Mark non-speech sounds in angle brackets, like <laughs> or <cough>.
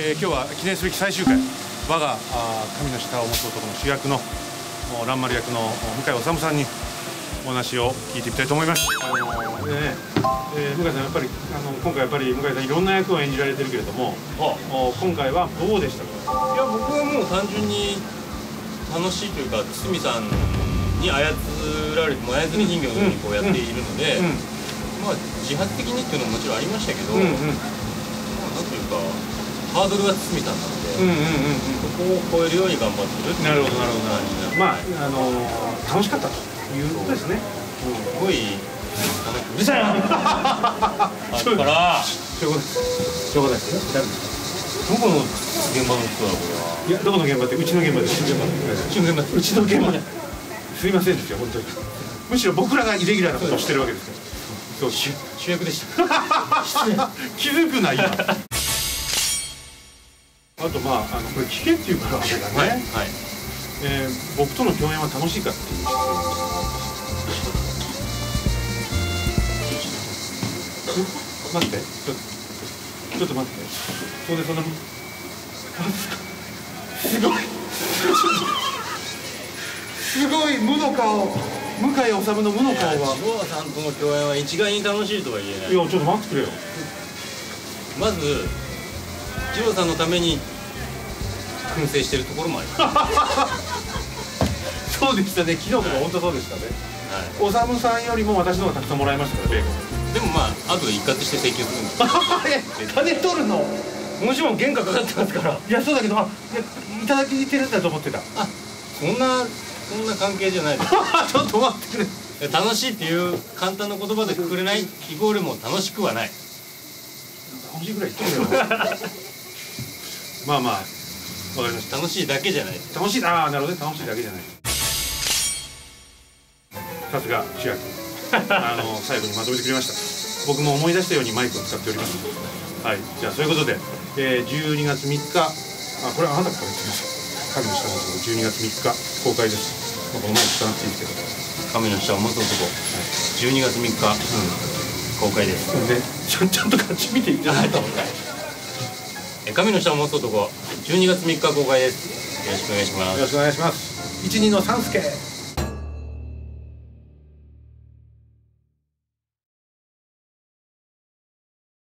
え今日は記念すべき最終回。我が神の舌を持つ男の主役のお蘭丸役の向井治さんにお話を聞いていきたいと思います。あのでねえー向井さんやっぱりあの今回やっぱり向井さんいろんな役を演じられてるけれどもお今回はどうでしたか？いや僕はもう単純に楽しいというか堤さんに操られてもう操り人形のようにこうやっているので、うんまあ自発的にっていうのももちろんありましたけど、うんうん。まあなんというかハードルが堤さんなので、うんうんうんそこを超えるように頑張ってるっていうなるほどなるほど。感じでまああのー楽しかったということですね。すごいうるさいなあだからしょうがないしょうがないですよ。誰ですかどこの現場の人だこれはいやどこの現場ってうちの現場です。うちの現場うちの現場すいませんですよ本当に。むしろ僕らがイレギュラーなことをしてるわけですから。そう主主役でした <laughs> 気づくな今。あとまああのこれ聞けっていうからあれだね。はいはいえー僕との共演は楽しいかっていう。質問です待って。ちょっとちょっと待って。それでそのすごいすごい無の顔。向井治の無の顔がいや千葉さんとの共演は一概に楽しいとは言えないいやちょっと待ってくれよ。まず二郎さんのために燻製してるところもあります、<laughs> そうでしたね。昨日とか本当そうでしたね。は治さんよりも私の方がたくさんもらいましたからベーコンい、でもまあ後で一括して請求するんで。<laughs> す金取るのもちろん原価かかってますから。<laughs> いやそうだけどあいやいただきてるんだと思ってた。あそんなそんな関係じゃないです。ちょっと待ってくれ。楽しいっていう簡単な言葉でくくれないイコールも楽しくはない。欲しいぐらい言ってくれよ。まあまあわかりまし楽しいだけじゃない。た楽しい。ああなるほどね。楽しいだけじゃない。さすが主役。<laughs> あの最後にまとめてくれました。僕も思い出したようにマイクを使っております。はい。じゃあそういうことで、えー、12月3日。あこれはあなたから言ってください神の下の男。12月3日公開です、まあ、この前に使わなくていいですけど。神の下を持つ男。12月3日、公開です。でちょちゃんとこっち見ていただいたえ神の下を持つ男12月3日公開です。よろしくお願いします。よろしくお願いします。一二の三助